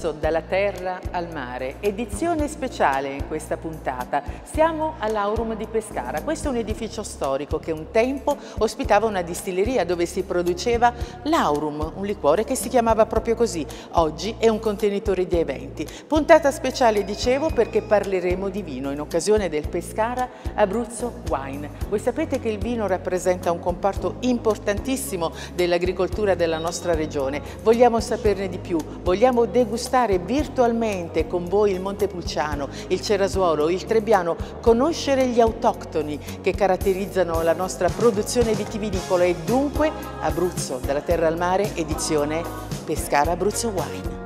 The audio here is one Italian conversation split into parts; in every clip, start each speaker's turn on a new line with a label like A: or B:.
A: Abruzzo dalla terra al mare, edizione speciale in questa puntata. Siamo all'Aurum di Pescara. Questo è un edificio storico che un tempo ospitava una distilleria dove si produceva l'Aurum, un liquore che si chiamava proprio così. Oggi è un contenitore di eventi. Puntata speciale, dicevo, perché parleremo di vino in occasione del Pescara Abruzzo Wine. Voi sapete che il vino rappresenta un comparto importantissimo dell'agricoltura della nostra regione. Vogliamo saperne di più, vogliamo possiamo degustare virtualmente con voi il Montepulciano, il Cerasuolo, il Trebbiano, conoscere gli autoctoni che caratterizzano la nostra produzione vitivinicola e dunque Abruzzo, dalla terra al mare, edizione Pescara Abruzzo Wine.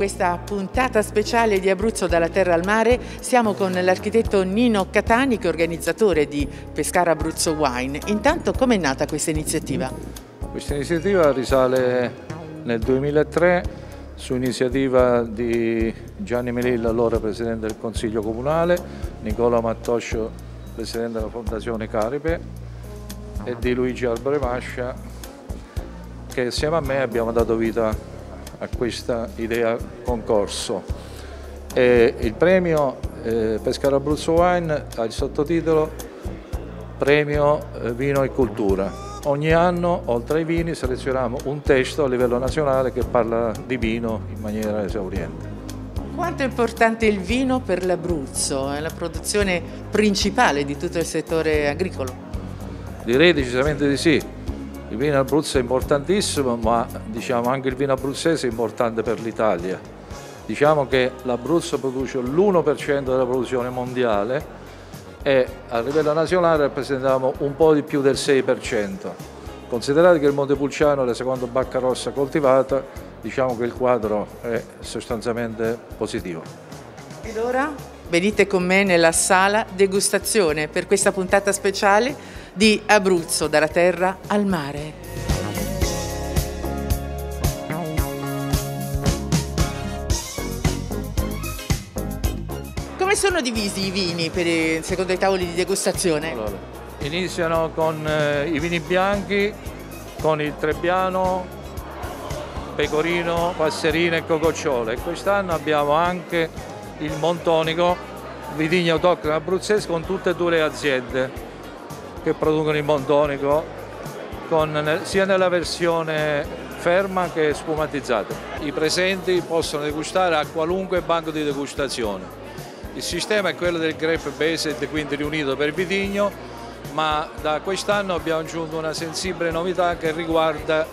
A: Questa puntata speciale di Abruzzo dalla terra al mare siamo con l'architetto Nino Catani che è organizzatore di Pescara Abruzzo Wine. Intanto com'è nata questa iniziativa?
B: Questa iniziativa risale nel 2003 su iniziativa di Gianni Melilla, allora Presidente del Consiglio Comunale, Nicola Mattoscio, Presidente della Fondazione Caripe e di Luigi Albremascia che assieme a me abbiamo dato vita a questa idea concorso. E il premio eh, Pescara Abruzzo Wine ha il sottotitolo Premio eh, Vino e Cultura. Ogni anno, oltre ai vini, selezioniamo un testo a livello nazionale che parla di vino in maniera esauriente.
A: Quanto è importante il vino per l'Abruzzo? È la produzione principale di tutto il settore agricolo?
B: Direi decisamente di sì. Il vino Abruzzo è importantissimo, ma diciamo, anche il vino abruzzese è importante per l'Italia. Diciamo che l'Abruzzo produce l'1% della produzione mondiale e a livello nazionale rappresentiamo un po' di più del 6%. Considerate che il Montepulciano è la seconda bacca rossa coltivata, diciamo che il quadro è sostanzialmente positivo.
A: Ed ora venite con me nella sala degustazione per questa puntata speciale di Abruzzo, dalla terra al mare. Come sono divisi i vini per, secondo i tavoli di degustazione?
B: Allora, iniziano con eh, i vini bianchi, con il trebbiano, pecorino, passerina e cococciole. Quest'anno abbiamo anche il montonico, vitigno autoctono abruzzese con tutte e due le aziende che producono il montonico con, sia nella versione ferma che spumatizzata. I presenti possono degustare a qualunque banco di degustazione. Il sistema è quello del grape based, quindi riunito per vitigno, ma da quest'anno abbiamo aggiunto una sensibile novità che riguarda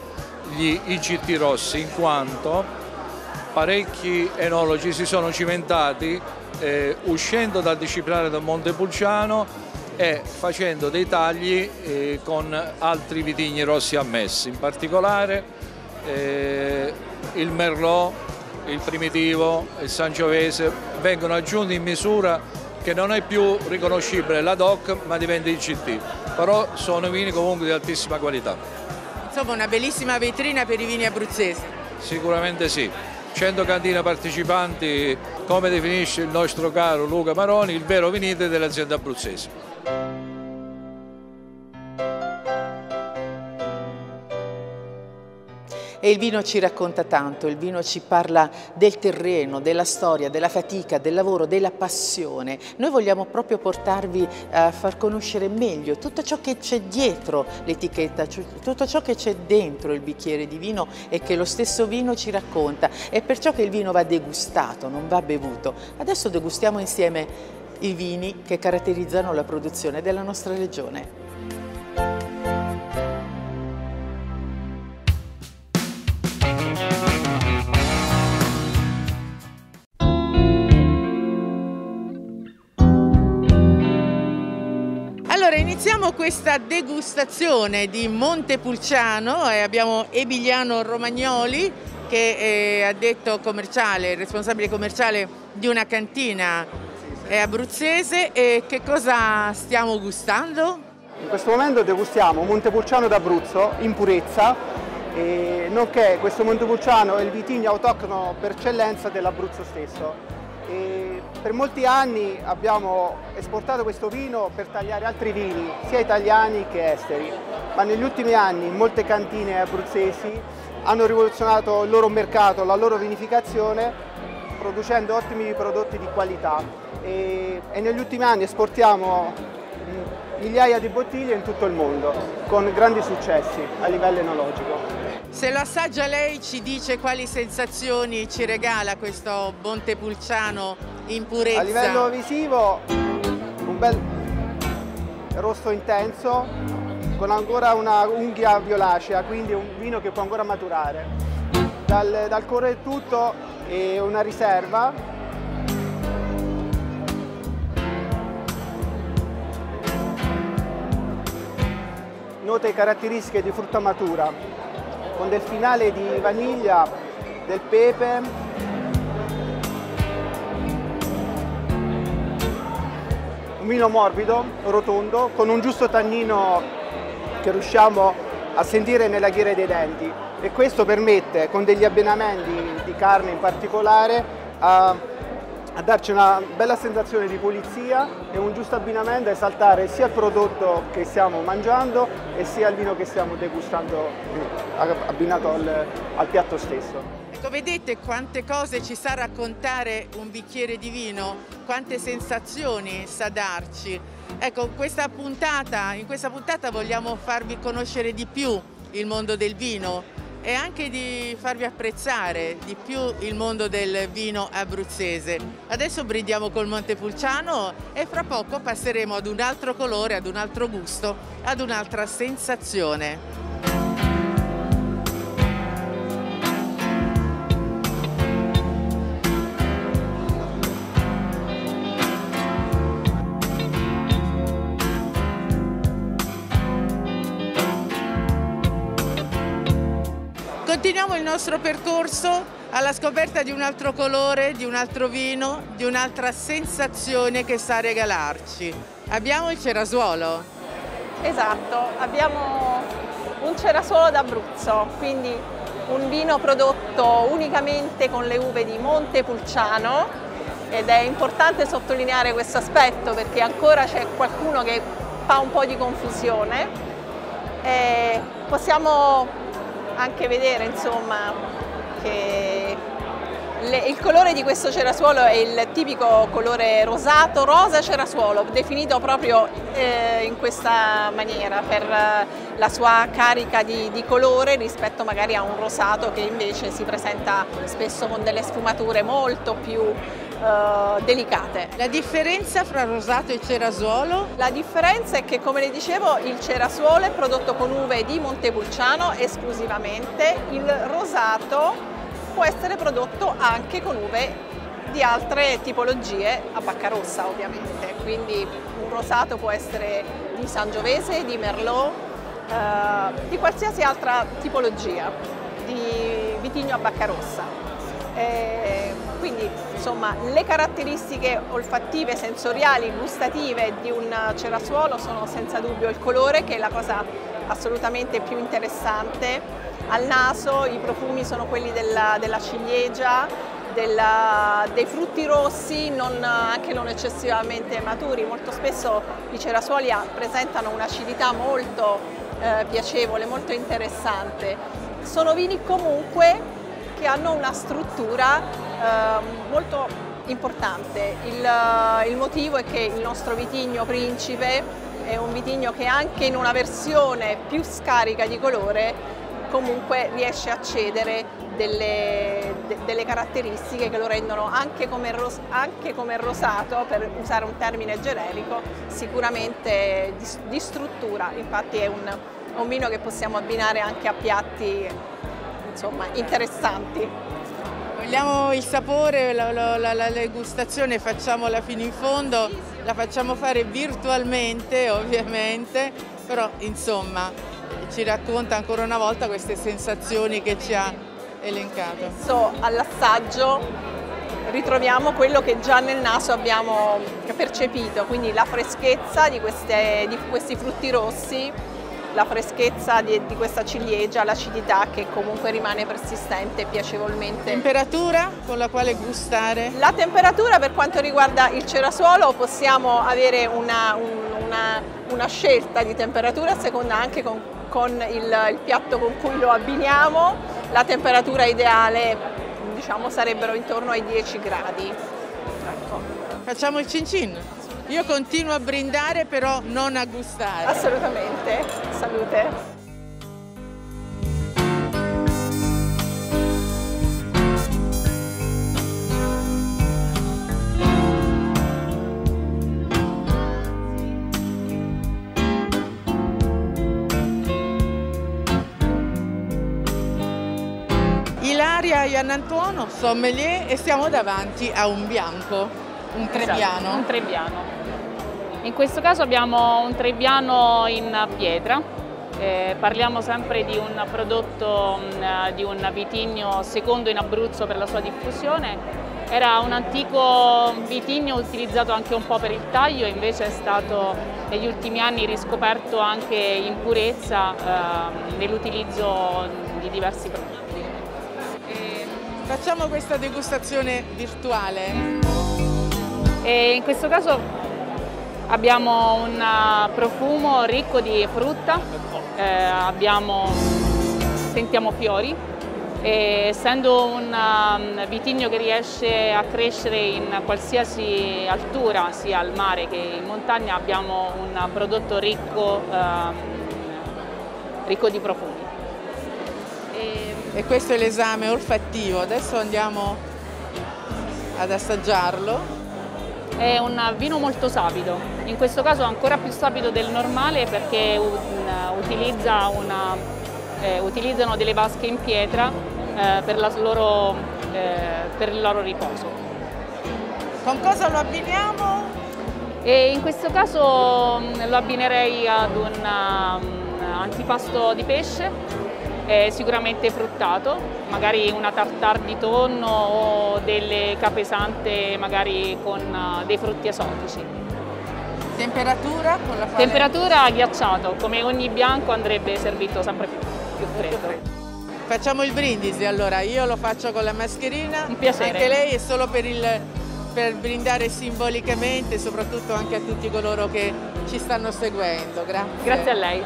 B: gli IGT rossi, in quanto parecchi enologi si sono cimentati eh, uscendo dal disciplinare del Montepulciano e facendo dei tagli eh, con altri vitigni rossi ammessi, in particolare eh, il Merlot, il Primitivo, il Sangiovese vengono aggiunti in misura che non è più riconoscibile la DOC ma diventa il CT, però sono vini comunque di altissima qualità.
A: Insomma una bellissima vetrina per i vini abruzzesi.
B: Sicuramente sì. 100 cantine partecipanti, come definisce il nostro caro Luca Maroni, il vero vinite delle aziende abruzzesi.
A: E il vino ci racconta tanto, il vino ci parla del terreno, della storia, della fatica, del lavoro, della passione. Noi vogliamo proprio portarvi a far conoscere meglio tutto ciò che c'è dietro l'etichetta, tutto ciò che c'è dentro il bicchiere di vino e che lo stesso vino ci racconta. È perciò che il vino va degustato, non va bevuto. Adesso degustiamo insieme i vini che caratterizzano la produzione della nostra regione. iniziamo questa degustazione di Montepulciano e abbiamo Emiliano Romagnoli che è addetto commerciale, responsabile commerciale di una cantina è abruzzese e che cosa stiamo gustando?
C: In questo momento degustiamo Montepulciano d'Abruzzo in purezza, nonché questo Montepulciano è il vitigno autoctono per eccellenza dell'Abruzzo stesso. E per molti anni abbiamo esportato questo vino per tagliare altri vini, sia italiani che esteri, ma negli ultimi anni molte cantine abruzzesi hanno rivoluzionato il loro mercato, la loro vinificazione, producendo ottimi prodotti di qualità e, e negli ultimi anni esportiamo migliaia di bottiglie in tutto il mondo, con grandi successi a livello enologico.
A: Se lo assaggia lei ci dice quali sensazioni ci regala questo Montepulciano in purezza?
C: A livello visivo un bel rosso intenso con ancora una unghia violacea, quindi un vino che può ancora maturare. Dal, dal colore tutto è una riserva. Note caratteristiche di frutta matura, con del finale di vaniglia, del pepe, un vino morbido, rotondo, con un giusto tannino che riusciamo a sentire nella ghiera dei denti e questo permette con degli abbinamenti di carne in particolare a a darci una bella sensazione di pulizia e un giusto abbinamento a esaltare sia il prodotto che stiamo mangiando e sia il vino che stiamo degustando abbinato al, al piatto stesso.
A: Ecco, vedete quante cose ci sa raccontare un bicchiere di vino, quante sensazioni sa darci. Ecco, questa puntata, in questa puntata vogliamo farvi conoscere di più il mondo del vino, e anche di farvi apprezzare di più il mondo del vino abruzzese. Adesso brindiamo col Montepulciano e fra poco passeremo ad un altro colore, ad un altro gusto, ad un'altra sensazione. Nostro percorso alla scoperta di un altro colore, di un altro vino, di un'altra sensazione che sa regalarci. Abbiamo il cerasuolo.
D: Esatto, abbiamo un cerasuolo d'Abruzzo, quindi un vino prodotto unicamente con le uve di Montepulciano ed è importante sottolineare questo aspetto perché ancora c'è qualcuno che fa un po' di confusione. E possiamo anche vedere insomma, che le, il colore di questo cerasuolo è il tipico colore rosato, rosa cerasuolo, definito proprio eh, in questa maniera per eh, la sua carica di, di, colore rispetto magari a un rosato che invece si presenta spesso con delle sfumature molto più eh, delicate.
A: La differenza fra rosato e cerasuolo?
D: La differenza è che come le dicevo il cerasuolo è prodotto con uve di Montepulciano esclusivamente, il rosato può essere prodotto anche con uve di altre tipologie a bacca rossa ovviamente, quindi un rosato può essere di Sangiovese, di Merlot, eh, di qualsiasi altra tipologia di vitigno a bacca rossa. Eh, quindi insomma le caratteristiche olfattive, sensoriali, gustative di un cerasuolo sono senza dubbio il colore che è la cosa assolutamente più interessante. Al naso i profumi sono quelli della, della ciliegia, della, dei frutti rossi non, anche non eccessivamente maturi, molto spesso i cerasuoli presentano un'acidità molto eh, piacevole, molto interessante. Sono vini comunque che hanno una struttura molto importante. Il, eh, il motivo è che il nostro vitigno principe è un vitigno che anche in una versione più scarica di colore comunque riesce a cedere delle, de, delle caratteristiche che lo rendono anche come, ros, anche come, rosato, per usare un termine generico, sicuramente di, di struttura, infatti è un, un vino che possiamo abbinare anche a piatti insomma, interessanti.
A: Vogliamo il sapore, la, la, la, la degustazione facciamola fino in fondo, la facciamo fare virtualmente ovviamente, però insomma ci racconta ancora una volta queste sensazioni che ci ha elencato.
D: Adesso all'assaggio ritroviamo quello che già nel naso abbiamo percepito, quindi la freschezza di, queste, di questi frutti rossi, la freschezza di, di, questa ciliegia, l'acidità che comunque rimane persistente piacevolmente.
A: Temperatura con la quale gustare?
D: La temperatura per quanto riguarda il cerasuolo possiamo avere una, una, una scelta di temperatura a seconda anche con, con il, il piatto con cui lo abbiniamo, la temperatura ideale diciamo sarebbero intorno ai 10 gradi. Ecco.
A: Facciamo il cin cin? Io continuo a brindare però non a gustare.
D: Assolutamente, salute.
A: Ilaria Iannantuono, sommelier e siamo davanti a un bianco, un trebbiano.
E: Esatto, un trebbiano. In questo caso abbiamo un trebbiano in pietra, eh, parliamo sempre di un prodotto mh, mm, di un vitigno secondo in Abruzzo per la sua diffusione. Era un antico vitigno utilizzato anche un po' per il taglio, invece è stato negli ultimi anni riscoperto anche in purezza eh, nell'utilizzo di diversi prodotti.
A: Facciamo questa degustazione virtuale.
E: E in questo caso abbiamo un uh, profumo ricco di frutta, eh, abbiamo, sentiamo fiori e essendo un um, vitigno che riesce a crescere in qualsiasi altura, sia al mare che in montagna, abbiamo un prodotto ricco, um, ricco di profumi
A: e questo è l'esame olfattivo. Adesso andiamo ad assaggiarlo.
E: È un vino molto sapido, in questo caso ancora più sapido del normale perché utilizza una, eh, utilizzano delle vasche in pietra eh, per, loro, eh, per, il loro riposo.
A: Con cosa lo abbiniamo?
E: E in questo caso lo abbinerei ad un um, antipasto di pesce eh, sicuramente fruttato, magari una tartare di tonno o delle capesante magari con uh, dei frutti esotici.
A: Temperatura?
E: Temperatura ghiacciato, come ogni bianco andrebbe servito sempre più, più freddo.
A: Facciamo il brindisi allora, io lo faccio con la mascherina,
E: Un piacere.
A: anche lei è solo per, il, per brindare simbolicamente, soprattutto anche a tutti coloro che ci stanno seguendo. Grazie.
E: Grazie a lei.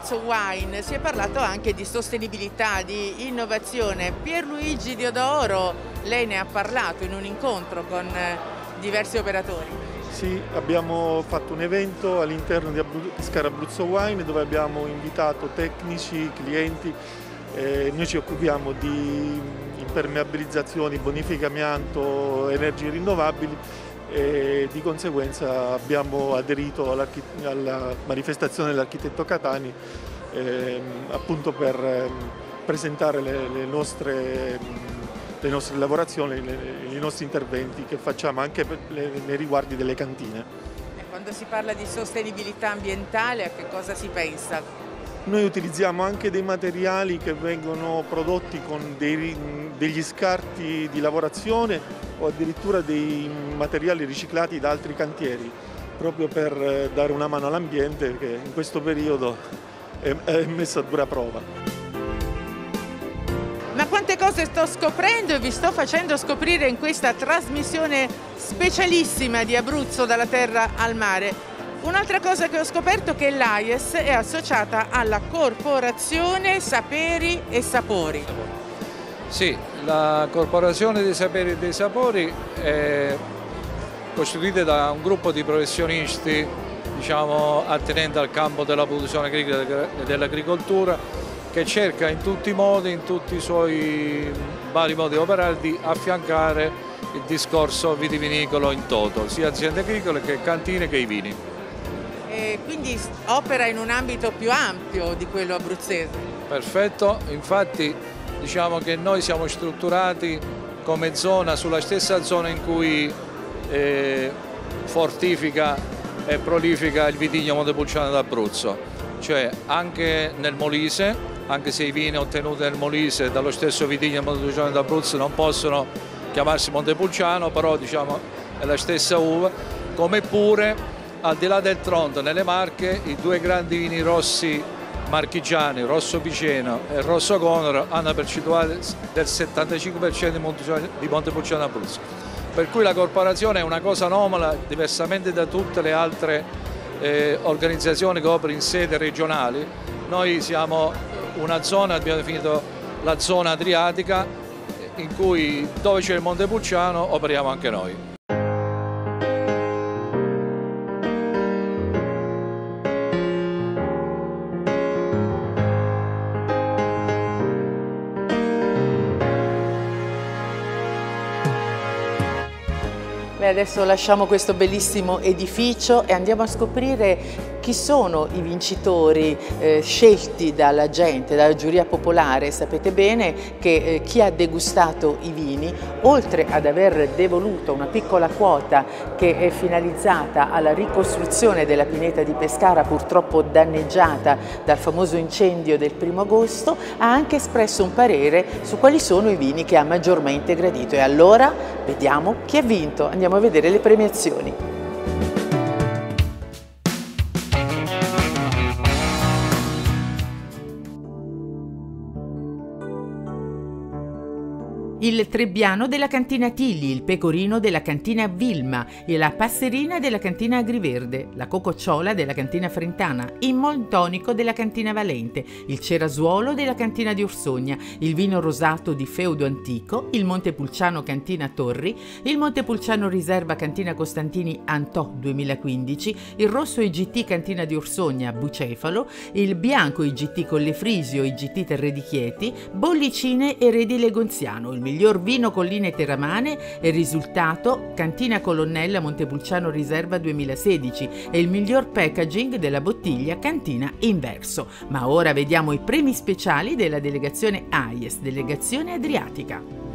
A: Abruzzo Wine si è parlato anche di sostenibilità, di innovazione. Pierluigi Diodoro, lei ne ha parlato in un incontro con eh, diversi operatori.
F: Sì, abbiamo fatto un evento all'interno di Pescara Abruzzo Wine dove abbiamo invitato tecnici, clienti. Eh, noi ci occupiamo di impermeabilizzazioni, bonifica amianto, energie rinnovabili e di conseguenza abbiamo aderito alla manifestazione dell'architetto Catani ehm, appunto per ehm, presentare le, le, nostre, le nostre, lavorazioni, le, i nostri interventi che facciamo anche nei riguardi delle cantine.
A: Quando si parla di sostenibilità ambientale a che cosa si pensa?
F: Noi utilizziamo anche dei materiali che vengono prodotti con dei, degli scarti di lavorazione o addirittura dei materiali riciclati da altri cantieri, proprio per eh, dare una mano all'ambiente che in questo periodo è, è messo a dura prova.
A: Ma quante cose sto scoprendo e vi sto facendo scoprire in questa trasmissione specialissima di Abruzzo dalla terra al mare. Un'altra cosa che ho scoperto è che l'AIES è associata alla Corporazione Saperi e Sapori.
B: Sì, la Corporazione dei Saperi e dei Sapori è costituita da un gruppo di professionisti diciamo, attenenti al campo della produzione agricola e dell'agricoltura che cerca in tutti i modi, in tutti i suoi vari modi operari di affiancare il discorso vitivinicolo in toto, sia aziende agricole che cantine che i vini.
A: E quindi opera in un ambito più ampio di quello abruzzese.
B: Perfetto, infatti diciamo che noi siamo strutturati come zona sulla stessa zona in cui eh, fortifica e prolifica il vitigno Montepulciano d'Abruzzo, cioè anche nel Molise, anche se i vini ottenuti nel Molise dallo stesso vitigno Montepulciano d'Abruzzo non possono chiamarsi Montepulciano, però diciamo è la stessa uva, come pure al di là del Tronto, nelle Marche, i due grandi vini rossi marchigiani, Rosso Piceno e Rosso Conoro hanno percentuale del 75% di Montepulciano Abruzzo. Per cui la corporazione è una cosa anomala, diversamente da tutte le altre eh, organizzazioni che operano in sede regionali. Noi siamo una zona, abbiamo definito la zona adriatica, in cui dove c'è il Montepulciano operiamo anche noi.
A: Adesso lasciamo questo bellissimo edificio e andiamo a scoprire chi sono i vincitori eh, scelti dalla gente, dalla giuria popolare. Sapete bene che eh, chi ha degustato i vini, oltre ad aver devoluto una piccola quota che è finalizzata alla ricostruzione della pineta di Pescara, purtroppo danneggiata dal famoso incendio del primo agosto, ha anche espresso un parere su quali sono i vini che ha maggiormente gradito. E allora vediamo chi ha vinto. Andiamo a vedere le premiazioni. Il Trebbiano della cantina Tilli, il Pecorino della cantina Vilma, la Passerina della cantina Agriverde, la Cococciola della cantina Frentana, il Montonico della cantina Valente, il Cerasuolo della cantina di Orsogna, il Vino Rosato di Feudo Antico, il Montepulciano cantina Torri, il Montepulciano Riserva cantina Costantini Antò 2015, il Rosso IGT cantina di Orsogna Bucefalo, il Bianco IGT Collefrisio IGT Terre di Chieti, Bollicine e Redi Legonziano, il miglior vino colline teramane è risultato Cantina Colonnella Montepulciano Riserva 2016 e il miglior packaging della bottiglia Cantina Inverso. Ma ora vediamo i premi speciali della delegazione AIES, delegazione Adriatica.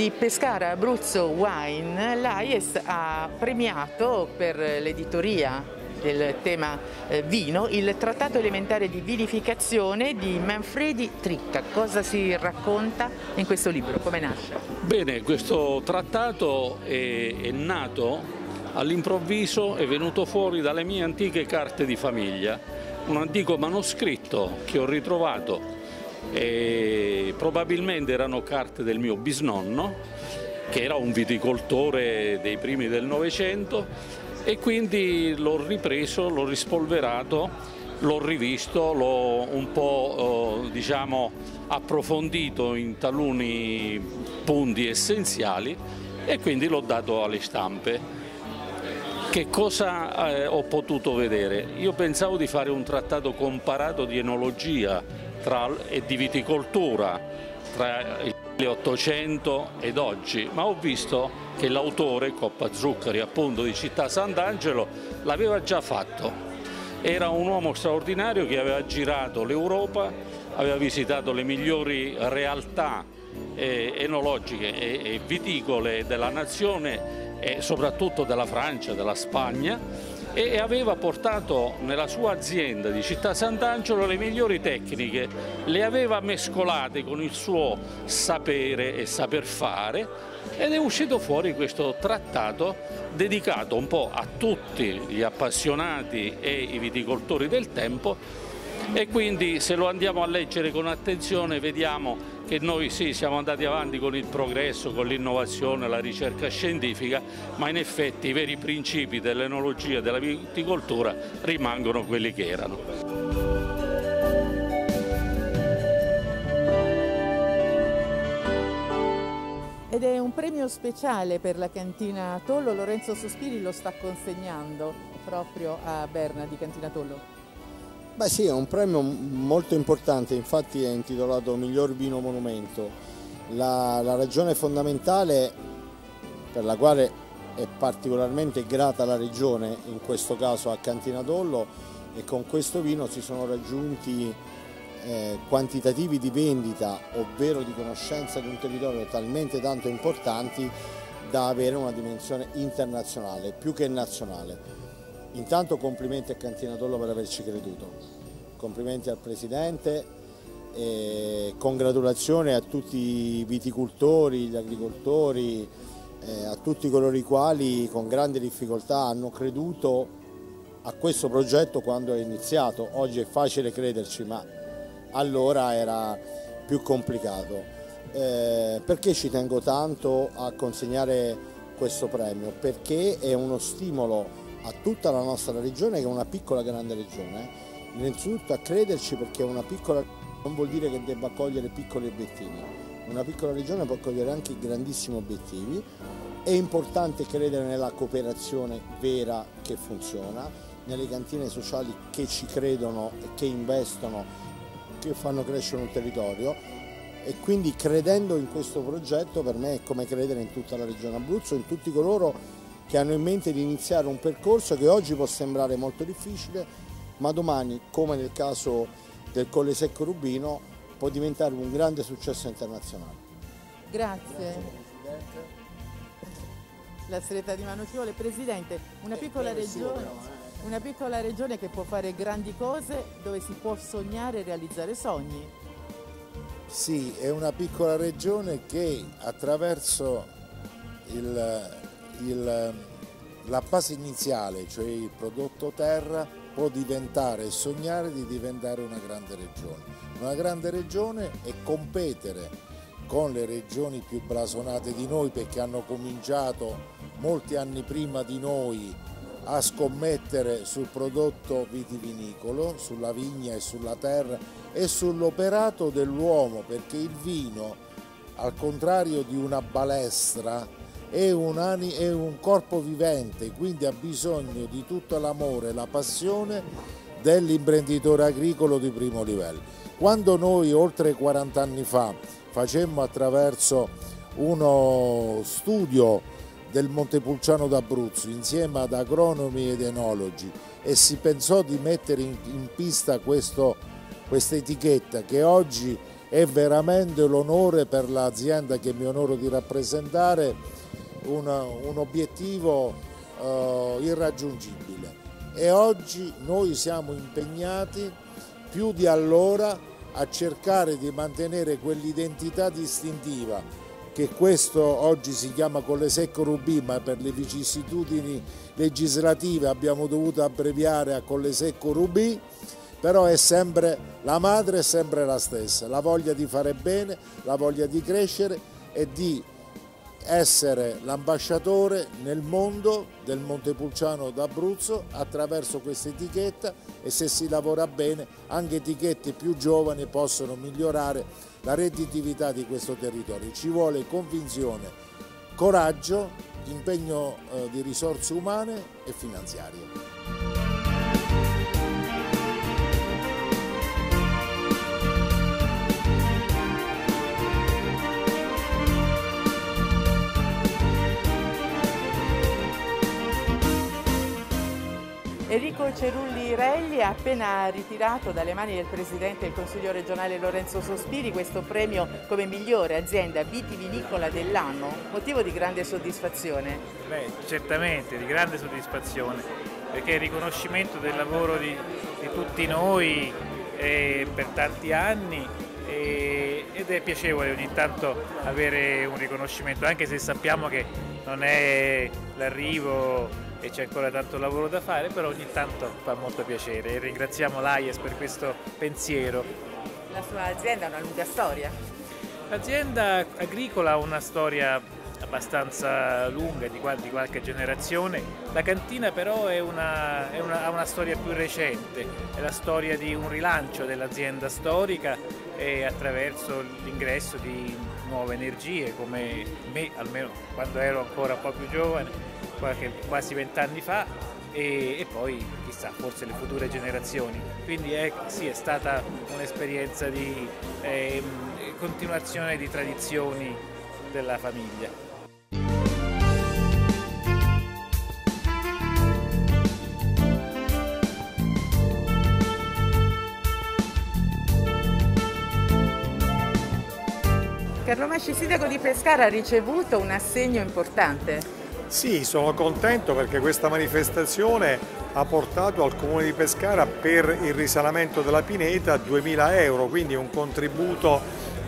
A: Di Pescara Abruzzo Wine, l'AIES ha premiato per l'editoria del tema eh, vino il trattato elementare di vinificazione di Manfredi Tricca. Cosa si racconta in questo libro? Come nasce?
G: Bene, questo trattato è, è nato all'improvviso, è venuto fuori dalle mie antiche carte di famiglia, un antico manoscritto che ho ritrovato e probabilmente erano carte del mio bisnonno che era un viticoltore dei primi del Novecento e quindi l'ho ripreso, l'ho rispolverato, l'ho rivisto, l'ho un po' eh, diciamo, approfondito in taluni punti essenziali e quindi l'ho dato alle stampe. Che cosa eh, ho potuto vedere? Io pensavo di fare un trattato comparato di enologia e di viticoltura tra il 1800 ed oggi, ma ho visto che l'autore, Coppa Zuccari appunto di Città Sant'Angelo, l'aveva già fatto. Era un uomo straordinario che aveva girato l'Europa, aveva visitato le migliori realtà eh, enologiche e viticole della nazione e soprattutto della Francia, della Spagna e aveva portato nella sua azienda di Città Sant'Angelo le migliori tecniche, le aveva mescolate con il suo sapere e saper fare ed è uscito fuori questo trattato dedicato un po' a tutti gli appassionati e i viticoltori del tempo e quindi se lo andiamo a leggere con attenzione vediamo che noi sì siamo andati avanti con il progresso, con l'innovazione, la ricerca scientifica, ma in effetti i veri principi dell'enologia e della viticoltura rimangono quelli che erano.
A: Ed è un premio speciale per la cantina Tollo, Lorenzo Sospiri lo sta consegnando proprio a Berna di Cantina Tollo.
H: Beh sì, è un premio molto importante, infatti è intitolato Miglior Vino Monumento. La, la ragione fondamentale per la quale è particolarmente grata la regione, in questo caso a Cantina Tollo, e con questo vino si sono raggiunti eh, quantitativi di vendita, ovvero di conoscenza di un territorio talmente tanto importanti da avere una dimensione internazionale più che nazionale. Intanto complimenti a Cantina Tollo per averci creduto, complimenti al Presidente e congratulazioni a tutti i viticoltori, gli agricoltori, eh, a tutti coloro i quali con grande difficoltà hanno creduto a questo progetto quando è iniziato. Oggi è facile crederci, ma allora era più complicato. Eh, perché ci tengo tanto a consegnare questo premio? Perché è uno stimolo a tutta la nostra regione che è una piccola grande regione. Innanzitutto a crederci perché una piccola non vuol dire che debba cogliere piccoli obiettivi. Una piccola regione può cogliere anche grandissimi obiettivi. È importante credere nella cooperazione vera che funziona, nelle cantine sociali che ci credono e che investono che fanno crescere un territorio e quindi credendo in questo progetto per me è come credere in tutta la regione Abruzzo, in tutti coloro che hanno in mente di iniziare un percorso che oggi può sembrare molto difficile, ma domani, come nel caso del Colle Secco Rubino, può diventare un grande successo internazionale.
A: Grazie. Grazie la stretta di Manuciole. Presidente, una piccola regione una piccola regione che può fare grandi cose, dove si può sognare e realizzare sogni.
I: Sì, è una piccola regione che attraverso il, il, la base iniziale, cioè il prodotto terra, può diventare e sognare di diventare una grande regione. Una grande regione e competere con le regioni più blasonate di noi perché hanno cominciato molti anni prima di noi a scommettere sul prodotto vitivinicolo, sulla vigna e sulla terra e sull'operato dell'uomo perché il vino, al contrario di una balestra, è un, è un corpo vivente, quindi ha bisogno di tutto l'amore e la passione dell'imprenditore agricolo di primo livello. Quando noi oltre 40 anni fa facemmo attraverso uno studio del Montepulciano d'Abruzzo insieme ad agronomi ed enologi e si pensò di mettere in, in pista questo, questa etichetta che oggi è veramente l'onore per l'azienda che mi onoro di rappresentare, un, un obiettivo uh, irraggiungibile. E oggi noi siamo impegnati più di allora a cercare di mantenere quell'identità distintiva che questo oggi si chiama Collesecco Rubì, ma per le vicissitudini legislative abbiamo dovuto abbreviare a Collesecco Rubì, però è sempre, la madre è sempre la stessa, la voglia di fare bene, la voglia di crescere e di essere l'ambasciatore nel mondo del Montepulciano d'Abruzzo attraverso questa etichetta e se si lavora bene anche etichette più giovani possono migliorare la redditività di questo territorio. Ci vuole convinzione, coraggio, impegno eh, di risorse umane e finanziarie.
A: Enrico Cerulli Regli ha appena ritirato dalle mani del Presidente del Consiglio regionale Lorenzo Sospiri questo premio come migliore azienda vitivinicola dell'anno, motivo di grande soddisfazione.
J: Beh, certamente, di grande soddisfazione, perché il riconoscimento del lavoro di, di tutti noi eh, per tanti anni eh, ed è piacevole ogni tanto avere un riconoscimento, anche se sappiamo che non è l'arrivo e c'è ancora tanto lavoro da fare, però ogni tanto fa molto piacere e ringraziamo l'AIES per questo pensiero.
A: La sua azienda ha una lunga storia?
J: L'azienda agricola ha una storia abbastanza lunga di, qualche generazione. La cantina però una, una, ha una storia più recente, è la storia di un rilancio dell'azienda storica e attraverso l'ingresso di nuove energie come me, almeno quando ero ancora un po' più giovane, qualche, quasi vent'anni fa, e, e, poi chissà, forse le future generazioni. Quindi è, sì, è stata un'esperienza di eh, continuazione di tradizioni della famiglia.
A: Carlo Masci, sindaco di Pescara, ha ricevuto un assegno importante.
K: Sì, sono contento perché questa manifestazione ha portato al Comune di Pescara per il risanamento della pineta 2.000 euro, quindi un contributo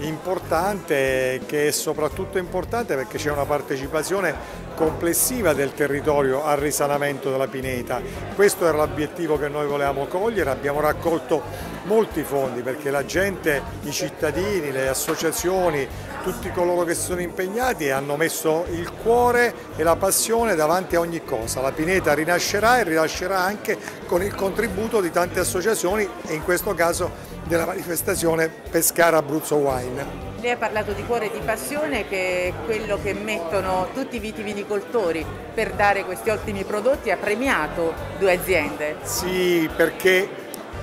K: importante che è soprattutto importante perché c'è una partecipazione complessiva del territorio al risanamento della pineta. Questo era l'obiettivo che noi volevamo cogliere, abbiamo raccolto molti fondi perché la gente, i cittadini, le associazioni, tutti coloro che sono impegnati hanno messo il cuore e la passione davanti a ogni cosa. La pineta rinascerà e rinascerà anche con il contributo di tante associazioni e in questo caso della manifestazione Pescara Abruzzo Wine.
A: Lei ha parlato di cuore e di passione che è quello che mettono tutti i vitivinicoltori per dare questi ottimi prodotti, ha premiato due aziende.
K: Sì, perché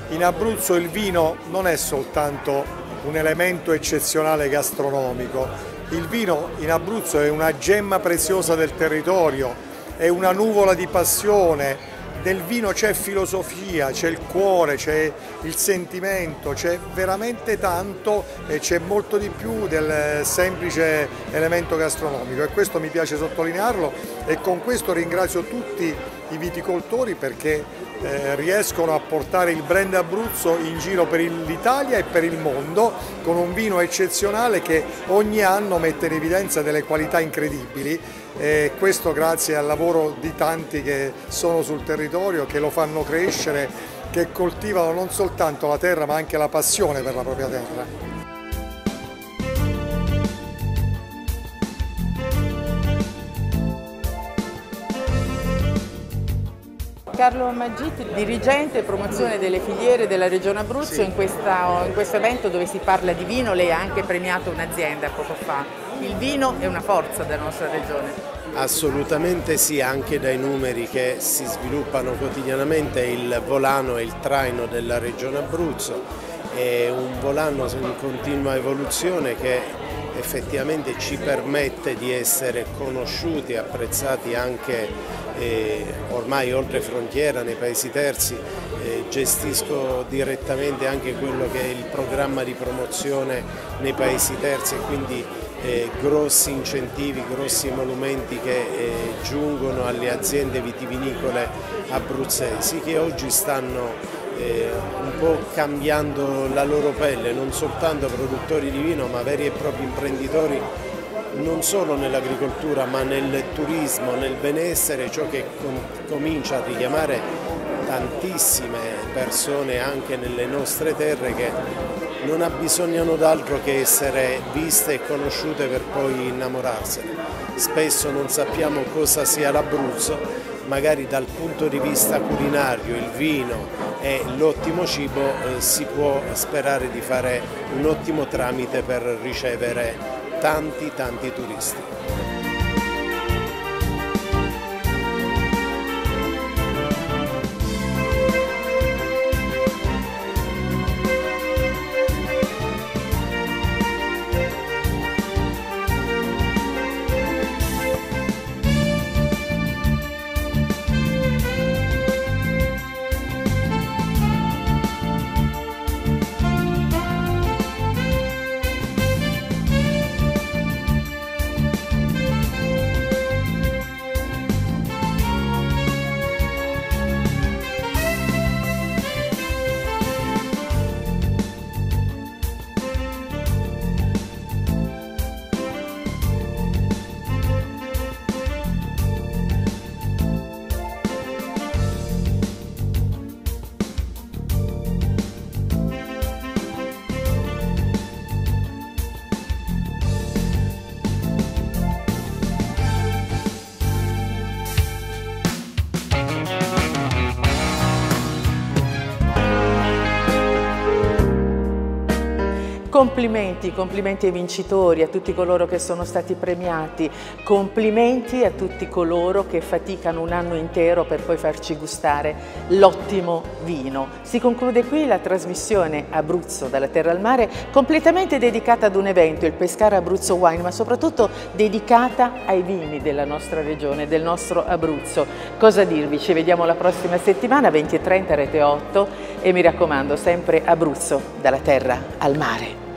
K: in Abruzzo il vino non è soltanto un elemento eccezionale gastronomico, il vino in Abruzzo è una gemma preziosa del territorio, è una nuvola di passione, nel vino c'è filosofia, c'è il cuore, c'è il sentimento, c'è veramente tanto e c'è molto di più del semplice elemento gastronomico. E questo mi piace sottolinearlo e con questo ringrazio tutti i viticoltori perché eh, riescono a portare il brand Abruzzo in giro per l'Italia e per il mondo con un vino eccezionale che ogni anno mette in evidenza delle qualità incredibili e questo grazie al lavoro di tanti che sono sul territorio, che lo fanno crescere, che coltivano non soltanto la terra ma anche la passione per la propria terra.
A: Carlo Maggitti, dirigente e promozione delle filiere della Regione Abruzzo, sì. in, questa, in, questo evento dove si parla di vino, lei ha anche premiato un'azienda poco fa. Il vino è una forza della nostra Regione.
L: Assolutamente sì, anche dai numeri che si sviluppano quotidianamente il volano e il traino della Regione Abruzzo, è un volano in continua evoluzione che effettivamente ci permette di essere conosciuti e apprezzati anche ormai oltre frontiera nei paesi terzi, eh, gestisco direttamente anche quello che è il programma di promozione nei paesi terzi e quindi eh, grossi incentivi, grossi emolumenti che eh, giungono alle aziende vitivinicole abruzzesi che oggi stanno un po' cambiando la loro pelle, non soltanto produttori di vino ma veri e propri imprenditori non solo nell'agricoltura ma nel turismo, nel benessere, ciò che com comincia a richiamare tantissime persone anche nelle nostre terre che non abbisognano d'altro che essere viste e conosciute per poi innamorarsene. Spesso non sappiamo cosa sia l'Abruzzo, magari dal punto di vista culinario, il vino e l'ottimo cibo eh, si può sperare di fare un ottimo tramite per ricevere tanti tanti turisti.
A: Complimenti, complimenti ai vincitori, a tutti coloro che sono stati premiati, complimenti a tutti coloro che faticano un anno intero per poi farci gustare l'ottimo vino. Si conclude qui la trasmissione Abruzzo dalla terra al mare, completamente dedicata ad un evento, il Pescara Abruzzo Wine, ma soprattutto dedicata ai vini della nostra regione, del nostro Abruzzo. Cosa dirvi? Ci vediamo la prossima settimana, 20.30 Rete 8 e mi raccomando sempre Abruzzo dalla terra al mare.